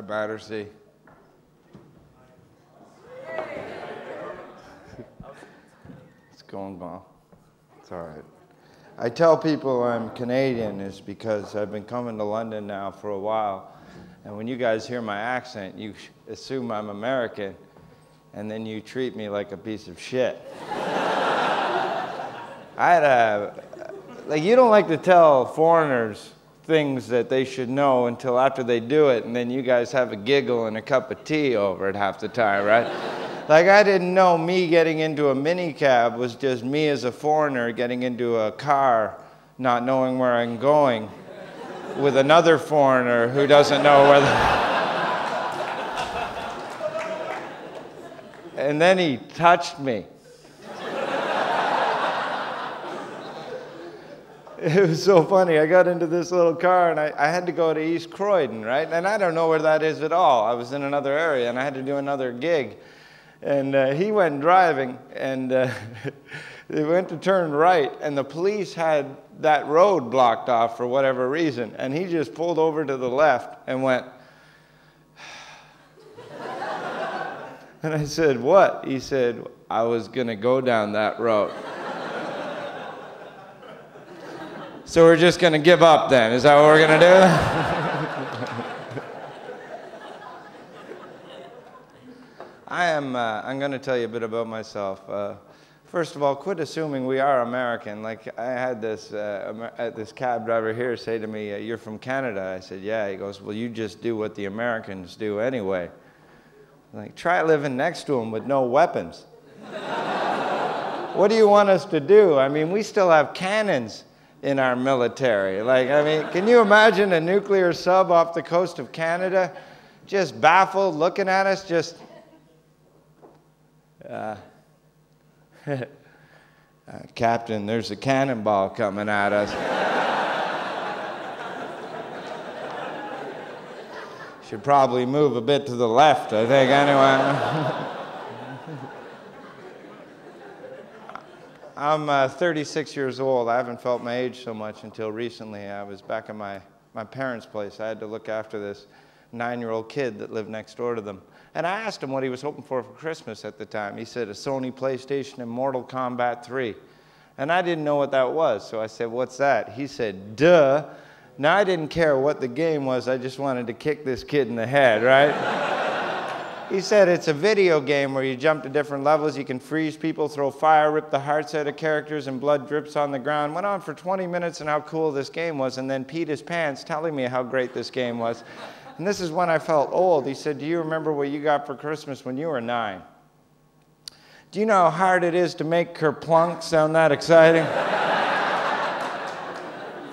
Hi, Battersea. it's going well. It's all right. I tell people I'm Canadian is because I've been coming to London now for a while. And when you guys hear my accent, you assume I'm American, and then you treat me like a piece of shit. I had a, like, you don't like to tell foreigners things that they should know until after they do it, and then you guys have a giggle and a cup of tea over it half the time, right? like, I didn't know me getting into a minicab was just me as a foreigner getting into a car, not knowing where I'm going, with another foreigner who doesn't know where the. and then he touched me. it was so funny. I got into this little car and I, I, had to go to East Croydon, right? And I don't know where that is at all. I was in another area and I had to do another gig. And uh, he went driving and uh, they went to turn right and the police had that road blocked off for whatever reason. And he just pulled over to the left and went, and I said, What? He said, I was going to go down that road. So we're just going to give up then. Is that what we're going to do? I am, uh, I'm going to tell you a bit about myself. Uh, first of all, quit assuming we are American. Like I had this, uh, uh this cab driver here say to me, uh, you're from Canada. I said, yeah. He goes, well, you just do what the Americans do anyway. Like, try living next to them with no weapons. what do you want us to do? I mean, we still have cannons in our military. Like, I mean, can you imagine a nuclear sub off the coast of Canada just baffled, looking at us, just. Uh, uh, Captain, there's a cannonball coming at us. Should probably move a bit to the left, I think, anyway. I'm uh, 36 years old. I haven't felt my age so much until recently. I was back at my, my parents' place. I had to look after this nine year old kid that lived next door to them. And I asked him what he was hoping for for Christmas at the time. He said, a Sony PlayStation and Mortal Kombat 3. And I didn't know what that was. So I said, What's that? He said, Duh. Now I didn't care what the game was, I just wanted to kick this kid in the head, right? He said it's a video game where you jump to different levels, you can freeze people, throw fire, rip the hearts out of characters, and blood drips on the ground. Went on for 20 minutes and how cool this game was, and then peed his pants telling me how great this game was. And this is when I felt old. He said, Do you remember what you got for Christmas when you were nine? Do you know how hard it is to make kerplunk sound that exciting?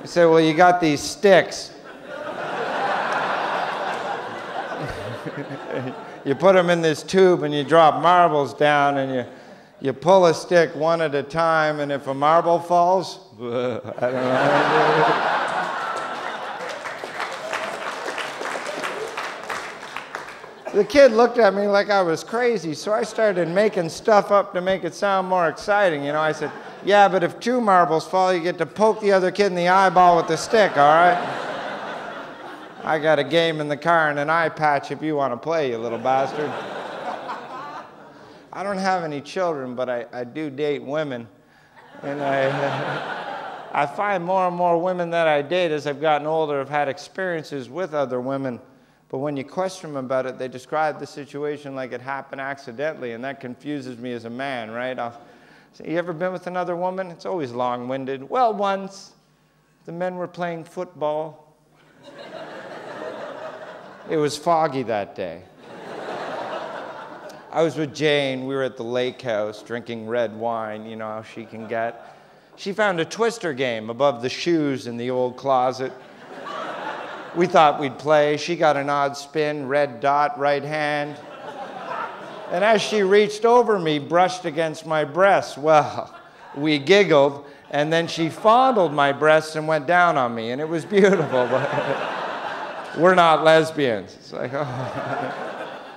He said, Well, you got these sticks. you put them in this tube and you drop marbles down and you, you pull a stick one at a time, and if a marble falls, I don't know. the kid looked at me like I was crazy, so I started making stuff up to make it sound more exciting. You know, I said, Yeah, but if two marbles fall, you get to poke the other kid in the eyeball with the stick, all right? I got a game in the car and an eye patch if you want to play, you little bastard. I don't have any children, but I, I do date women. And I, I find more and more women that I date as I've gotten older have had experiences with other women. But when you question them about it, they describe the situation like it happened accidentally, and that confuses me as a man, right? I'll say, You ever been with another woman? It's always long winded. Well, once the men were playing football. It was foggy that day. I was with Jane. We were at the lake house drinking red wine. You know how she can get. She found a twister game above the shoes in the old closet. We thought we'd play. She got an odd spin, red dot, right hand. And as she reached over me, brushed against my breast, well, we giggled, and then she fondled my breasts and went down on me, and it was beautiful. We're not lesbians. It's like, oh.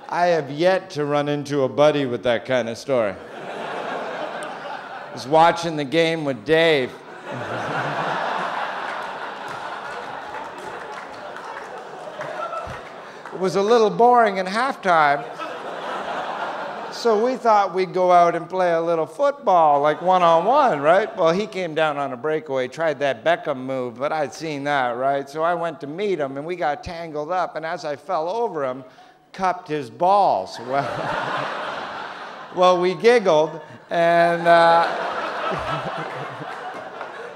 I have yet to run into a buddy with that kind of story. I was watching the game with Dave. It was a little boring in halftime. So we thought we'd go out and play a little football, like one on one, right? Well, he came down on a breakaway, tried that Beckham move, but I'd seen that, right? So I went to meet him and we got tangled up. And as I fell over him, cupped his balls. Well, well we giggled and. Uh,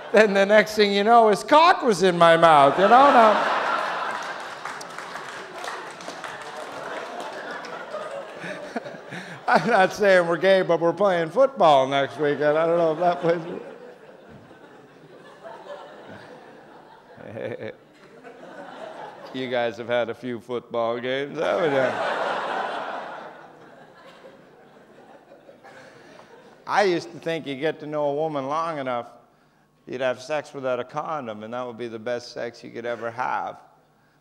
then the next thing you know, his cock was in my mouth, you know? Now, I'm not saying we're gay, but we're playing football next weekend. I don't know if that plays. you guys have had a few football games, haven't you? I used to think you get to know a woman long enough, you'd have sex without a condom, and that would be the best sex you could ever have.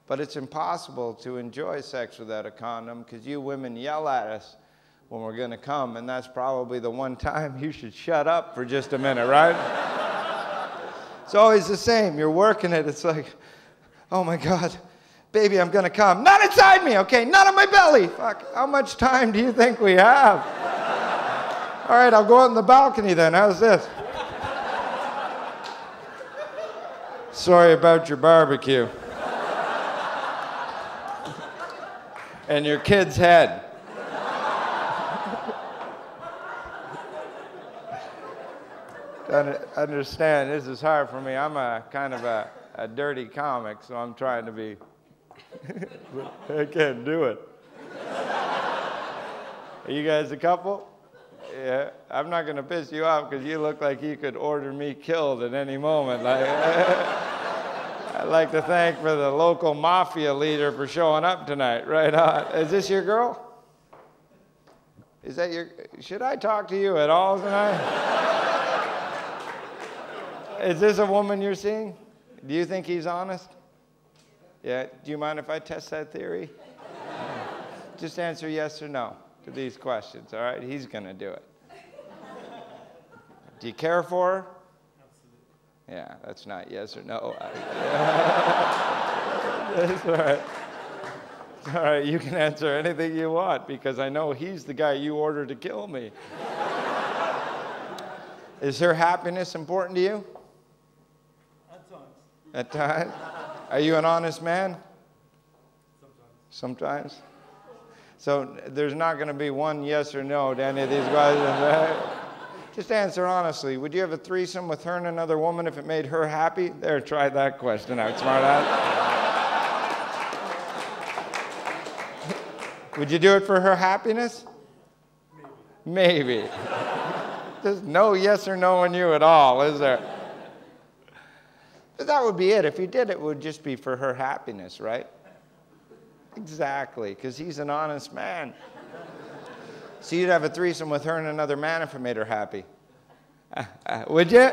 But it's impossible to enjoy sex without a condom because you women yell at us when we're going to come, and that's probably the one time you should shut up for just a minute, right? it's always the same. You're working it, it's like, oh my God, baby, I'm going to come. Not inside me, okay? Not on my belly. Fuck, how much time do you think we have? All right, I'll go out on the balcony then. How's this? Sorry about your barbecue. and your kid's head. Understand this is hard for me. I'm a kind of a, a dirty comic, so I'm trying to be. I can't do it. Are you guys a couple? Yeah, I'm not going to piss you off because you look like you could order me killed at any moment. Like, I'd like to thank for the local mafia leader for showing up tonight. Right on. Is this your girl? Is that your? Should I talk to you at all tonight? Is this a woman you're seeing? Do you think he's honest? Yeah. Do you mind if I test that theory? Just answer yes or no to these questions, all right? He's going to do it. Do you care for her? Absolutely. Yeah, that's not yes or no. that's all right. All right, you can answer anything you want because I know he's the guy you ordered to kill me. Is her happiness important to you? At times. Are you an honest man? Sometimes. Sometimes? So there's not going to be one yes or no to any of these questions. Just answer honestly. Would you have a threesome with her and another woman if it made her happy? There, try that question out, smart ass. Would you do it for her happiness? Maybe. Maybe. There's no yes or no in you at all, is there? But that would be it. If he did, it would just be for her happiness, right? Exactly, because he's an honest man. So you'd have a threesome with her and another man if it made her happy. Uh, uh, would you?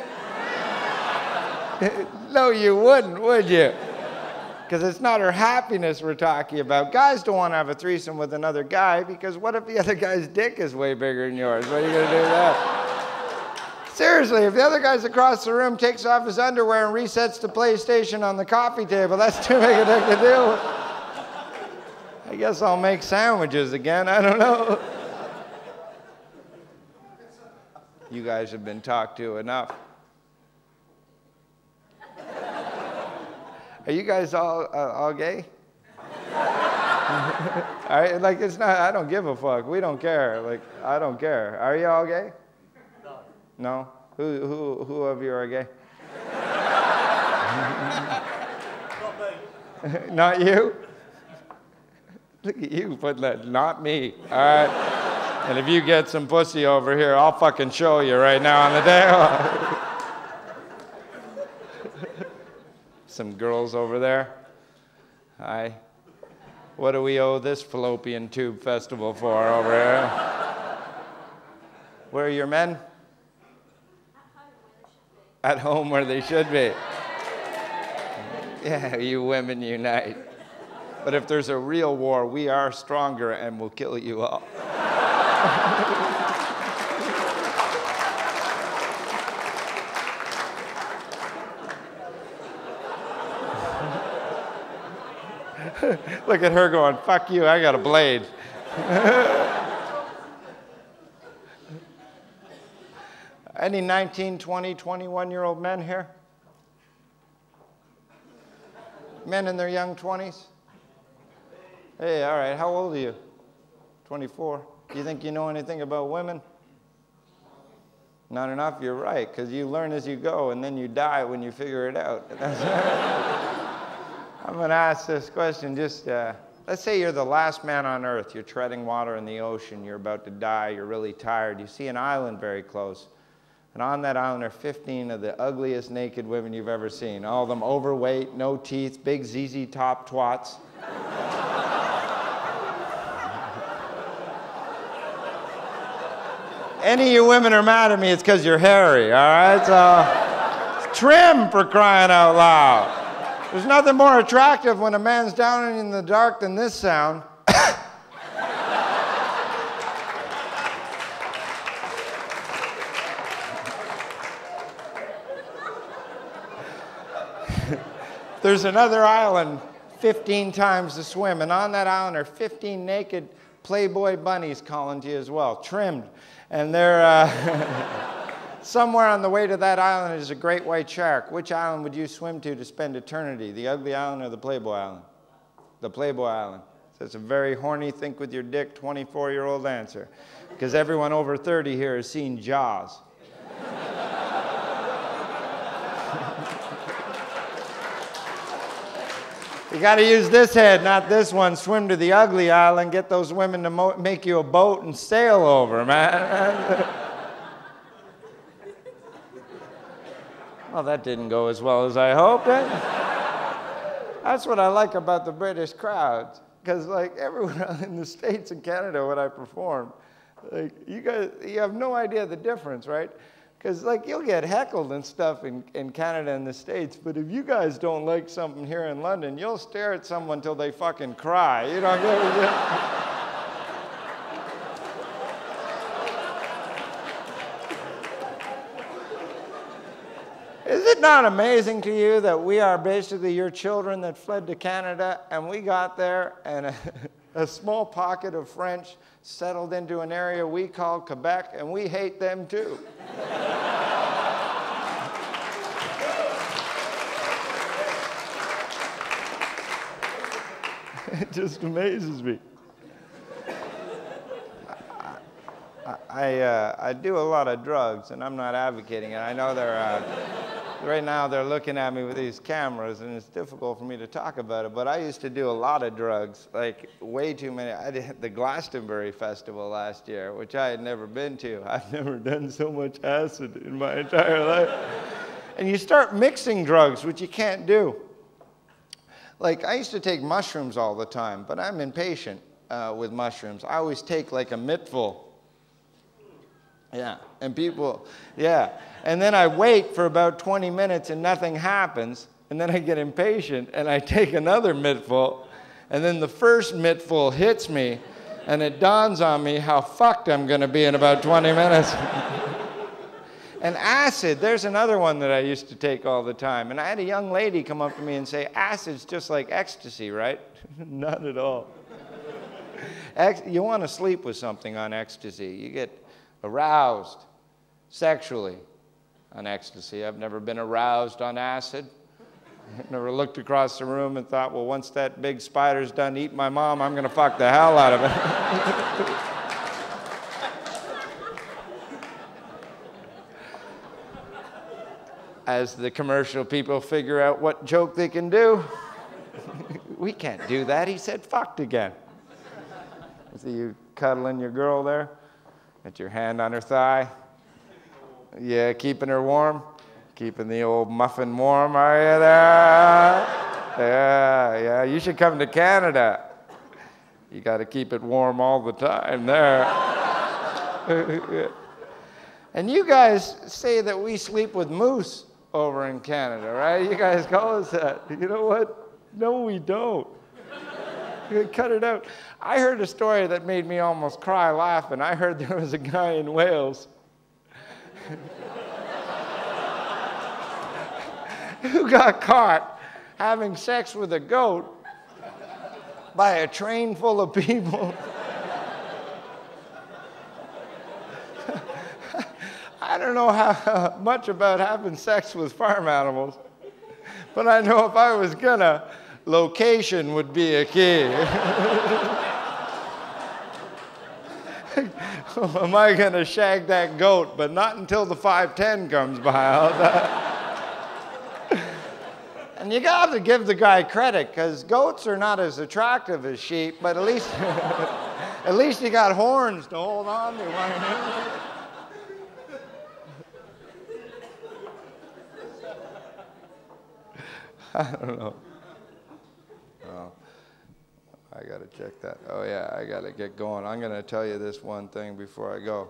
no, you wouldn't, would you? Because it's not her happiness we're talking about. Guys don't want to have a threesome with another guy because what if the other guy's dick is way bigger than yours? What are you going to do with that? Seriously, if the other guy's across the room takes off his underwear and resets the PlayStation on the coffee table, that's too big a dick to with. I guess I'll make sandwiches again. I don't know. You guys have been talked to enough. Are you guys all uh, all gay? all right, like it's not. I don't give a fuck. We don't care. Like I don't care. Are you all gay? No. Who who who of you are gay? Not me. not you. Look at you putting that. Not me. All right. And if you get some pussy over here, I'll fucking show you right now on the day. some girls over there. Hi. What do we owe this fallopian tube festival for over here? Where are your men? At home where they should be. Yeah, you women unite. But if there's a real war, we are stronger and will kill you all. Look at her going, fuck you, I got a blade. Any 19, 20, 21 year old men here? Men in their young 20s? Hey, all right, how old are you? 24. Do you think you know anything about women? Not enough, you're right, because you learn as you go and then you die when you figure it out. I'm going to ask this question just, uh, let's say you're the last man on earth. You're treading water in the ocean. You're about to die. You're really tired. You see an island very close. And on that island are 15 of the ugliest naked women you've ever seen. All of them overweight, no teeth, big ZZ top twats. Any of you women are mad at me, it's because you're hairy, all right? So trim for crying out loud. There's nothing more attractive when a man's down in the dark than this sound. There's another island 15 times the swim, and on that island are 15 naked Playboy bunnies calling to you as well, trimmed. And they're uh, somewhere on the way to that island is a great white shark. Which island would you swim to to spend eternity? The ugly island or the Playboy island? The Playboy island. So it's a very horny, think with your dick 24 year old answer. Because everyone over 30 here has seen Jaws. You got to use this head, not this one. Swim to the ugly island, get those women to make you a boat and sail over, man. well, that didn't go as well as I hoped. Eh? That's what I like about the British crowds, because like everyone in the States and Canada when I perform, like you guys, you have no idea the difference, right? Because, like, you'll get heckled and stuff in, in Canada and the States, but if you guys don't like something here in London, you'll stare at someone until they fucking cry. You know what I mean? Is it not amazing to you that we are basically your children that fled to Canada and we got there and a, a small pocket of French settled into an area we call Quebec and we hate them too? it just amazes me. I, I, uh, I, do a lot of drugs, and I'm not advocating it. I know they're, uh, right now they're looking at me with these cameras, and it's difficult for me to talk about it, but I used to do a lot of drugs, like way too many. I did the Glastonbury Festival last year, which I had never been to. I've never done so much acid in my entire life. And you start mixing drugs, which you can't do. Like, I used to take mushrooms all the time, but I'm impatient uh, with mushrooms. I always take like a mittful. Yeah, and people, yeah. And then I wait for about 20 minutes and nothing happens, and then I get impatient and I take another mittful, and then the first mittful hits me, and it dawns on me how fucked I'm gonna be in about 20 minutes. And acid, there's another one that I used to take all the time. And I had a young lady come up to me and say, Acid's just like ecstasy, right? Not at all. you want to sleep with something on ecstasy. You get aroused sexually on ecstasy. I've never been aroused on acid. never looked across the room and thought, well, once that big spider's done eating my mom, I'm going to fuck the hell out of it. as the commercial people figure out what joke they can do. we can't do that. He said fucked again. See you cuddling your girl there? Got your hand on her thigh? Yeah, keeping her warm? Keeping the old muffin warm, are you there? Yeah, yeah. You should come to Canada. You got to keep it warm all the time there. and you guys say that we sleep with moose over in Canada, right? You guys call us that. You know what? No, we don't. Cut it out. I heard a story that made me almost cry laughing. I heard there was a guy in Wales who got caught having sex with a goat by a train full of people. don't know how much about having sex with farm animals, but I know if I was gonna, location would be a key. Am I gonna shag that goat? But not until the 510 comes by. And you got to give the guy credit because goats are not as attractive as sheep, but at least, at least you got horns to hold on to. I don't know. Oh, I got to check that. Oh, yeah, I got to get going. I'm going to tell you this one thing before I go.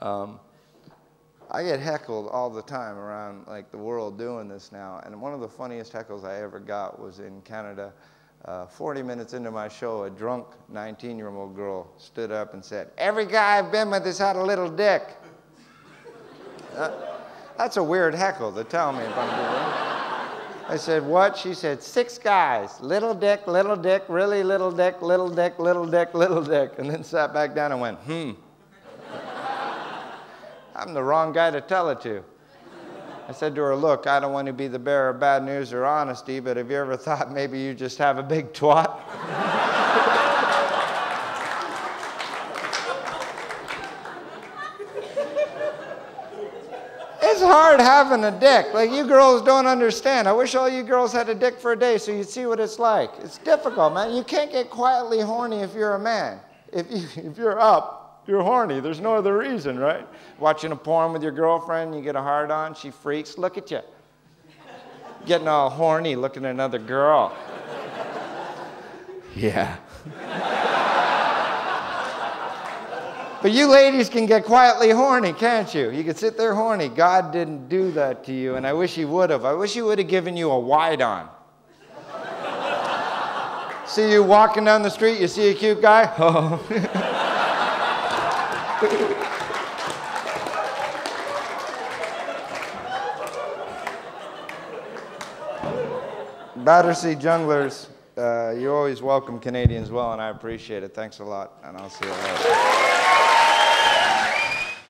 Um, I get heckled all the time around like the world doing this now. And one of the funniest heckles I ever got was in Canada. Uh, 40 minutes into my show, a drunk 19 year old girl stood up and said, Every guy I've been with has had a little dick. uh, that's a weird heckle to tell me if I'm doing I said, What? She said, Six guys. Little dick, little dick, really little dick, little dick, little dick, little dick. And then sat back down and went, Hmm. I'm the wrong guy to tell it to. I said to her, Look, I don't want to be the bearer of bad news or honesty, but have you ever thought maybe you just have a big twat? It's hard having a dick. Like, you girls don't understand. I wish all you girls had a dick for a day so you'd see what it's like. It's difficult, man. You can't get quietly horny if you're a man. If, you, if you're up, you're horny. There's no other reason, right? Watching a porn with your girlfriend, you get a hard on, she freaks. Look at you. Getting all horny looking at another girl. yeah. But you ladies can get quietly horny, can't you? You can sit there horny. God didn't do that to you, and I wish He would have. I wish He would have given you a wide on. see you walking down the street, you see a cute guy? Oh. Battersea Jongleurs, uh, you always welcome Canadians well, and I appreciate it. Thanks a lot, and I'll see you later. Yeah.